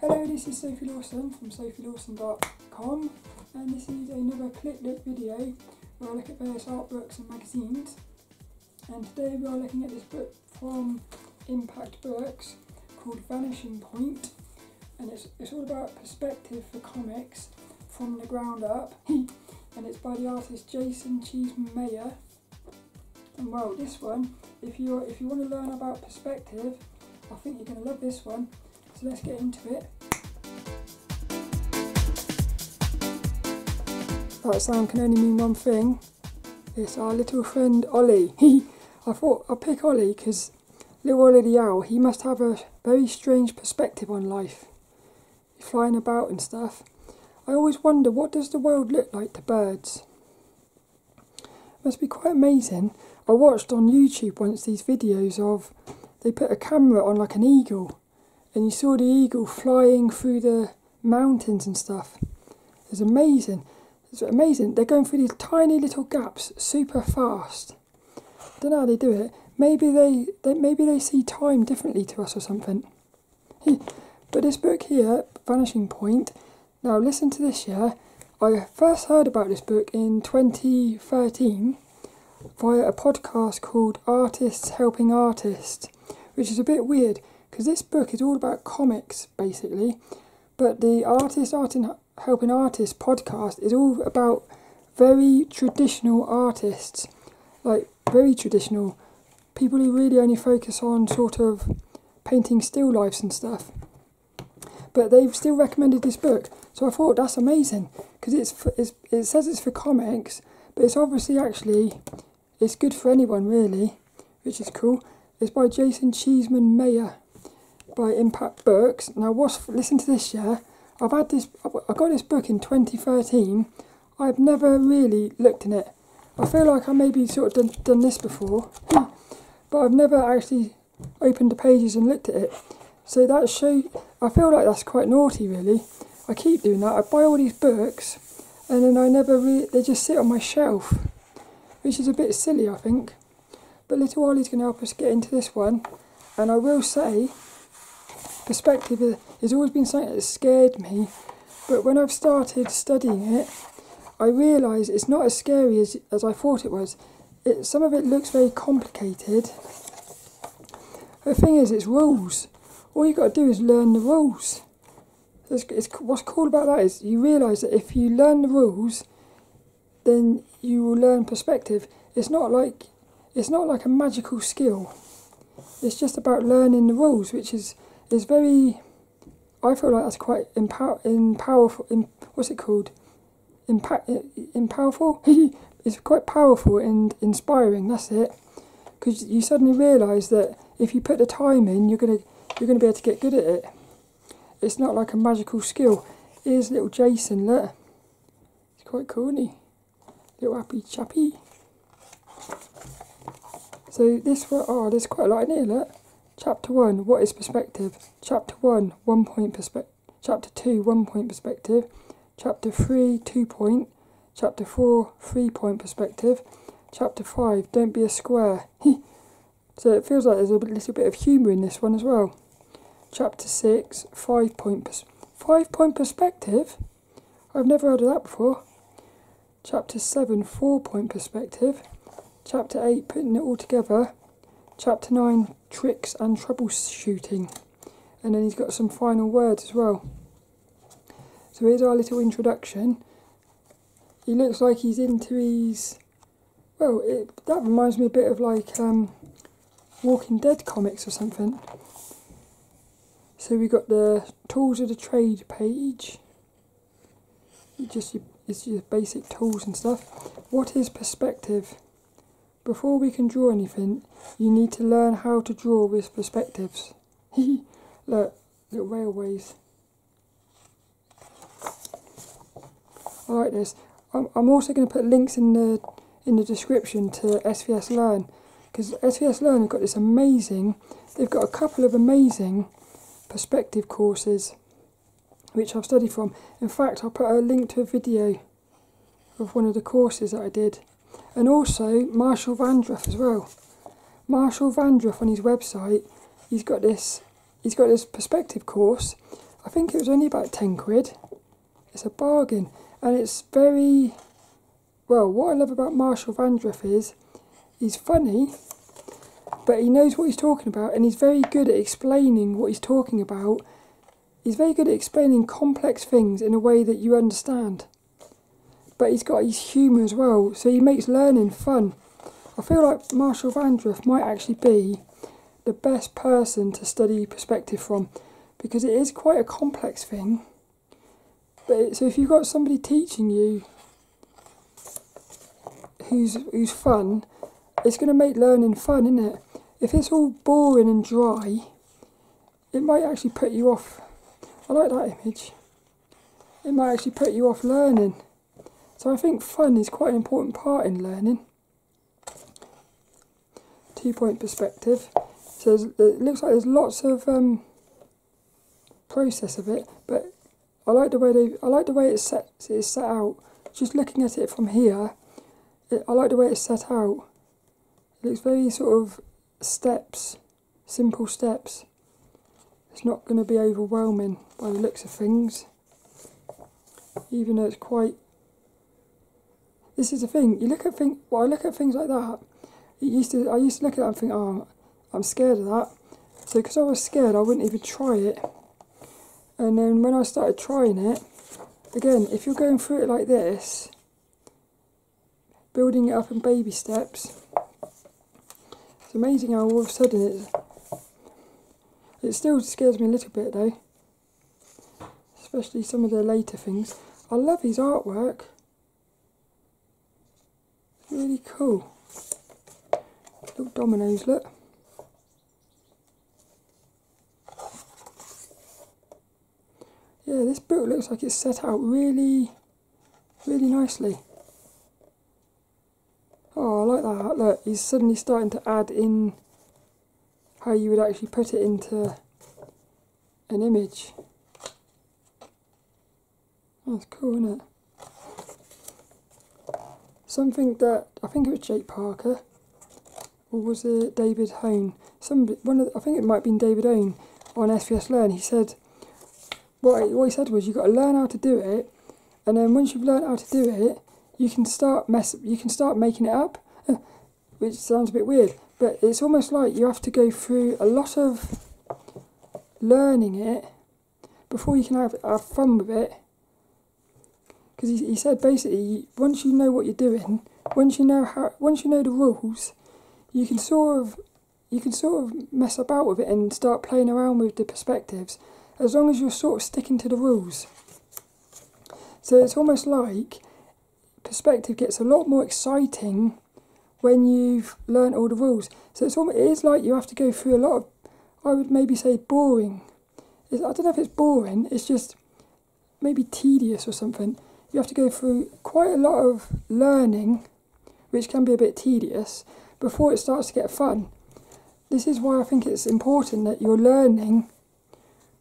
Hello, this is Sophie Lawson from sophielawson.com and this is another Click Look video where I look at various art books and magazines. And today we are looking at this book from Impact Books called Vanishing Point and it's, it's all about perspective for comics from the ground up. And it's by the artist Jason Cheeseman Meyer and well this one if you if you want to learn about perspective I think you're going to love this one so let's get into it. That sound can only mean one thing. It's our little friend Ollie. I thought I'd pick Ollie because little Ollie the owl, he must have a very strange perspective on life. Flying about and stuff. I always wonder what does the world look like to birds? It must be quite amazing. I watched on YouTube once these videos of they put a camera on like an eagle and you saw the eagle flying through the mountains and stuff. It's amazing. It's amazing. They're going through these tiny little gaps super fast. Don't know how they do it. Maybe they, they maybe they see time differently to us or something. but this book here, Vanishing Point. Now listen to this. Yeah, I first heard about this book in 2013 via a podcast called Artists Helping Artists, which is a bit weird because this book is all about comics basically, but the Artist Art in Helping Artists podcast is all about very traditional artists, like very traditional. People who really only focus on sort of painting still lifes and stuff. But they've still recommended this book, so I thought that's amazing because it's, it's it says it's for comics, but it's obviously actually it's good for anyone really, which is cool. It's by Jason Cheeseman Meyer by Impact Books. Now, what's listen to this, yeah? I've had this. I got this book in 2013. I've never really looked in it. I feel like I maybe sort of done, done this before, but I've never actually opened the pages and looked at it. So that show. I feel like that's quite naughty, really. I keep doing that. I buy all these books, and then I never. Re- they just sit on my shelf, which is a bit silly, I think. But little Ollie's going to help us get into this one, and I will say perspective has always been something that scared me, but when I've started studying it, I realise it's not as scary as, as I thought it was. It, some of it looks very complicated. The thing is, it's rules. All you've got to do is learn the rules. It's, it's, what's cool about that is you realise that if you learn the rules, then you will learn perspective. It's not like it's not like a magical skill. It's just about learning the rules, which is is very. I feel like that's quite empower, in powerful. In, what's it called? Impact, powerful. it's quite powerful and inspiring. That's it. Because you suddenly realise that if you put the time in, you're gonna you're gonna be able to get good at it. It's not like a magical skill. Here's little Jason. Look, he's quite he? Little happy chappy. So this one, oh, there's quite a lot in here. Look. Chapter 1 What is perspective? Chapter 1 1 point perspective. Chapter 2 1 point perspective. Chapter 3 2 point. Chapter 4 3 point perspective. Chapter 5 Don't be a square. so it feels like there's a little bit of humour in this one as well. Chapter 6 5 point pers- 5 point perspective? I've never heard of that before. Chapter 7 4 point perspective. Chapter 8 Putting it all together. Chapter 9 Tricks and Troubleshooting. And then he's got some final words as well. So here's our little introduction. He looks like he's into his. Well, it, that reminds me a bit of like um, Walking Dead comics or something. So we got the tools of the trade page. Just it's your basic tools and stuff. What is perspective? Before we can draw anything, you need to learn how to draw with perspectives. Look, little railways. I like this. I'm, I'm also going to put links in the in the description to SVS Learn because SVS Learn have got this amazing. They've got a couple of amazing perspective courses which I've studied from. In fact, I'll put a link to a video of one of the courses that I did and also Marshall Vandruff as well. Marshall Vandruff on his website, he's got this he's got this perspective course, I think it was only about 10 quid. It's a bargain. And it's very. Well, what I love about Marshall Vandruff is he's funny, but he knows what he's talking about and he's very good at explaining what he's talking about. He's very good at explaining complex things in a way that you understand. But he's got his humour as well, so he makes learning fun. I feel like Marshall Vandruff might actually be the best person to study perspective from because it is quite a complex thing. But so if you've got somebody teaching you who's who's fun, it's going to make learning fun, isn't it? If it's all boring and dry, it might actually put you off. I like that image. It might actually put you off learning. So I think fun is quite an important part in learning. Two point perspective. So it looks like there's lots of um, process of it, but I like the way they I like the way it's set it's set out. Just looking at it from here, it, I like the way it's set out. It looks very sort of steps, simple steps. It's not going to be overwhelming by the looks of things, even though it's quite. This is the thing. You look at things. Well, I look at things like that. It used to. I used to look at that and think, oh, I'm scared of that. So because I was scared, I wouldn't even try it. And then when I started trying it, again, if you're going through it like this, building it up in baby steps, it's amazing how all of a sudden it, it still scares me a little bit though. Especially some of the later things. I love his artwork. Really cool. Little dominoes, look. Yeah, this book looks like it's set out really, really nicely. Oh, I like that. Look, he's suddenly starting to add in how you would actually put it into an image. That's cool, isn't it? Something that I think it was Jake Parker, or was it David Hohn? Some one of the, I think it might have been David Hohn on SVS Learn. He said what, what he said was you've got to learn how to do it, and then once you've learned how to do it, you can start mess. You can start making it up, which sounds a bit weird, but it's almost like you have to go through a lot of learning it before you can have, have fun with it. Because he, he said basically, once you know what you're doing, once you know how, once you know the rules, you can sort of, you can sort of mess about with it and start playing around with the perspectives as long as you're sort of sticking to the rules. So it's almost like perspective gets a lot more exciting when you've learnt all the rules. So it's almost, it is like you have to go through a lot of, I would maybe say boring. It's, I don't know if it's boring, it's just maybe tedious or something. You have to go through quite a lot of learning, which can be a bit tedious, before it starts to get fun. This is why I think it's important that you're learning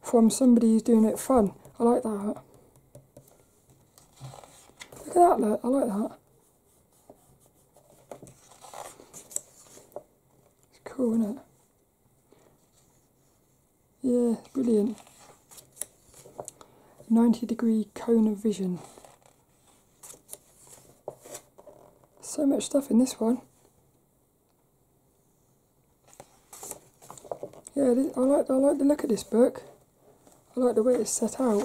from somebody who's doing it fun. I like that. Look at that, look. I like that. It's cool, isn't it? Yeah, brilliant. 90 degree cone of vision. So much stuff in this one. Yeah, I like I like the look of this book. I like the way it's set out.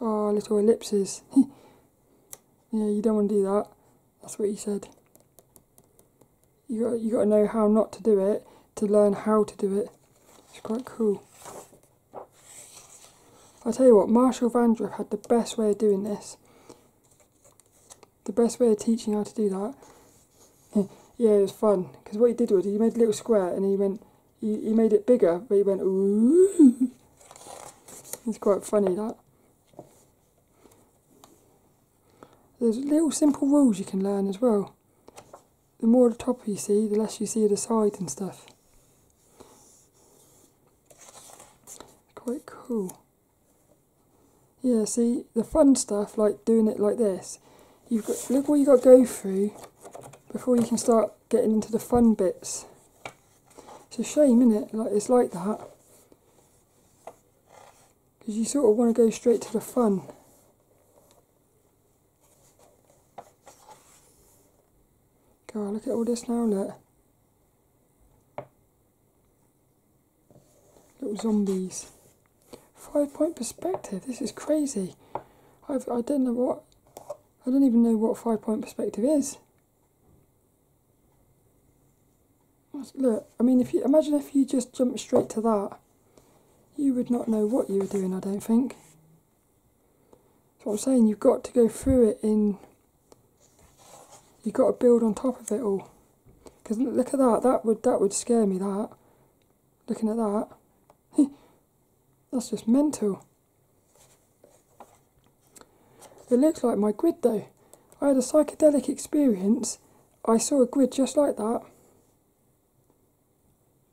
Oh, little ellipses. yeah, you don't want to do that. That's what he said. You got you got to know how not to do it to learn how to do it. It's quite cool. I tell you what, Marshall Vandruff had the best way of doing this. The best way of teaching how to do that. yeah, it was fun because what he did was he made a little square and he went, he, he made it bigger, but he went ooh. It's quite funny that. There's little simple rules you can learn as well. The more the top you see, the less you see the side and stuff. Quite cool. Yeah, see, the fun stuff, like doing it like this, you've got look what you got to go through before you can start getting into the fun bits. It's a shame, isn't it? Like it's like that. Because you sort of want to go straight to the fun. God, look at all this now, look. Little zombies. Five point perspective, this is crazy. I've, I don't know what, I don't even know what five point perspective is. Look, I mean, if you imagine if you just jumped straight to that, you would not know what you were doing. I don't think. So I'm saying. You've got to go through it in. You've got to build on top of it all. Because look at that. That would that would scare me. That looking at that. That's just mental. It looks like my grid though. I had a psychedelic experience. I saw a grid just like that.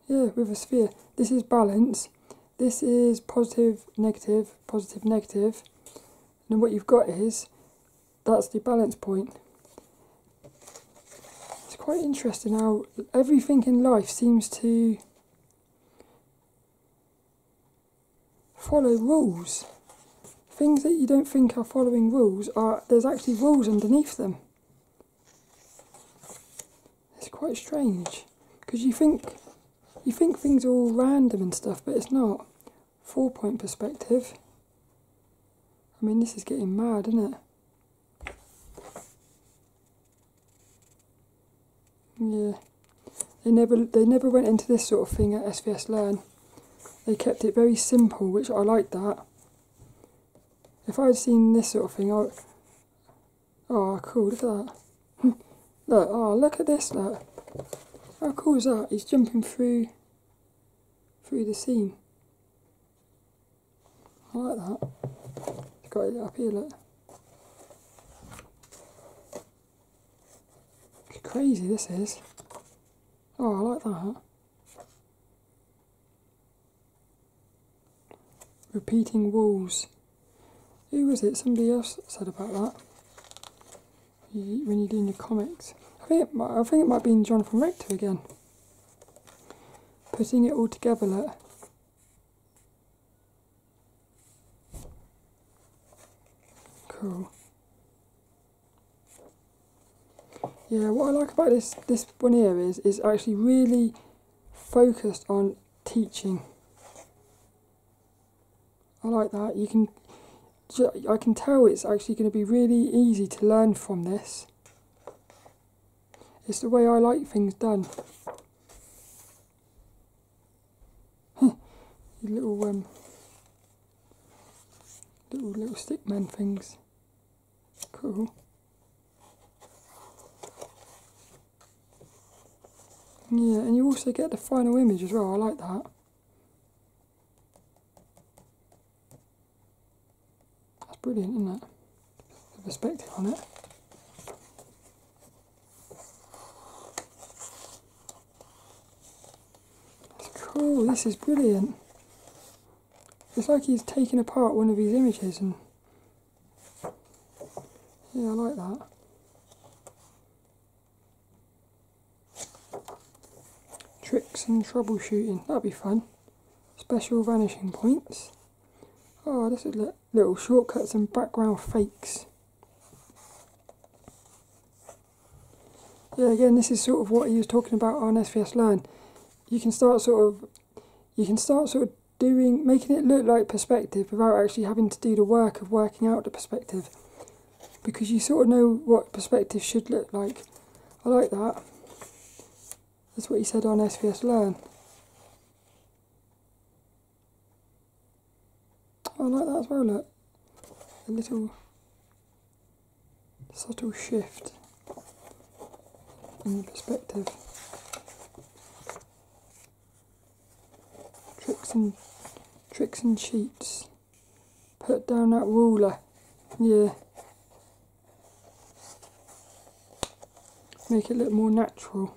Yeah, with a sphere. This is balance. This is positive, negative, positive, negative. And what you've got is, that's the balance point. It's quite interesting how everything in life seems to follow rules. Things that you don't think are following rules are, there's actually rules underneath them. It's quite strange, because you think you think things are all random and stuff, but it's not. Four point perspective. I mean, this is getting mad, isn't it? Yeah. They never they never went into this sort of thing at SVS Learn. They kept it very simple, which I like that. If I'd seen this sort of thing, I Oh, cool, look at that. look, oh, look at this, look. How cool is that? He's jumping through through the scene. I like that. He's got it up here, look. Crazy this is. Oh, I like that. Repeating walls. Who was it? Somebody else said about that. When you're doing your comics. I think it might, I think it might be Jonathan Rector again. Putting it all together, look. Cool. Yeah, what I like about this this one here is is actually really focused on teaching. I like that. You can I can tell it's actually going to be really easy to learn from this. It's the way I like things done. little um, little little stickman things. Cool. Yeah, and you also get the final image as well. I like that. Brilliant, isn't it? The perspective on it. cool, this is brilliant. It's like he's taking apart one of his images and yeah, I like that. Tricks and troubleshooting, that'd be fun. Special vanishing points. Oh, this is little shortcuts and background fakes. Yeah, again, this is sort of what he was talking about on SVS Learn you can start sort of you can start sort of doing making it look like perspective without actually having to do the work of working out the perspective because you sort of know what perspective should look like. I like that. That's what he said on SVS Learn. Look. A little subtle shift in the perspective. tricks and tricks and cheats. Put down that ruler. Yeah. Make it look more natural.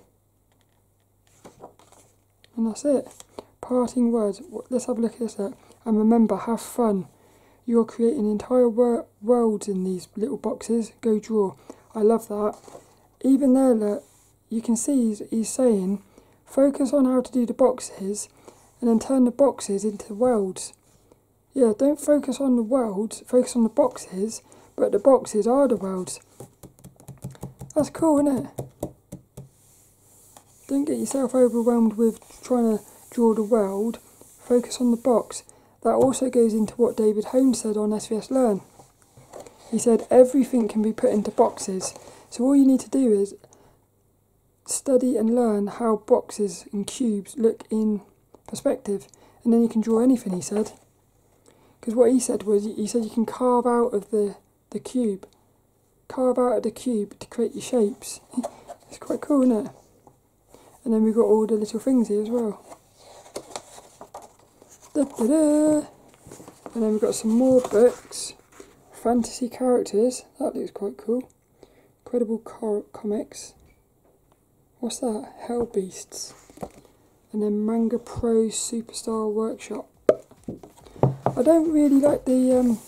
And that's it. Parting words. Let's have a look at this. Uh, and remember, have fun. You're creating entire wor worlds in these little boxes. Go draw. I love that. Even there, look, you can see he's, he's saying, focus on how to do the boxes and then turn the boxes into worlds. Yeah, don't focus on the worlds, focus on the boxes, but the boxes are the worlds. That's cool, isn't it? Don't get yourself overwhelmed with trying to draw the world. Focus on the box. That also goes into what David Hohn said on SVS Learn. He said everything can be put into boxes. So all you need to do is study and learn how boxes and cubes look in perspective, and then you can draw anything. He said. Because what he said was, he said you can carve out of the the cube, carve out of the cube to create your shapes. it's quite cool, isn't it? And then we've got all the little things here as well. Da -da -da. And then we've got some more books. Fantasy characters. That looks quite cool. Incredible comics. What's that? Hell Beasts. And then Manga Pro Superstar Workshop. I don't really like the um,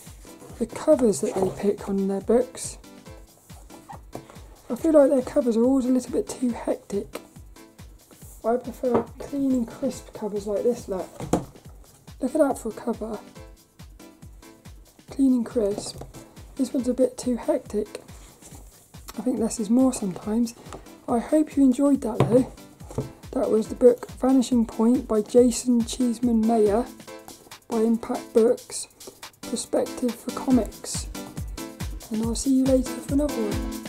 the covers that they pick on their books. I feel like their covers are always a little bit too hectic. I prefer clean and crisp covers like this, look. Look at that for a cover. Clean and crisp. This one's a bit too hectic. I think less is more sometimes. I hope you enjoyed that though. That was the book Vanishing Point by Jason Cheeseman Meyer by Impact Books. Perspective for Comics. And I'll see you later for another one.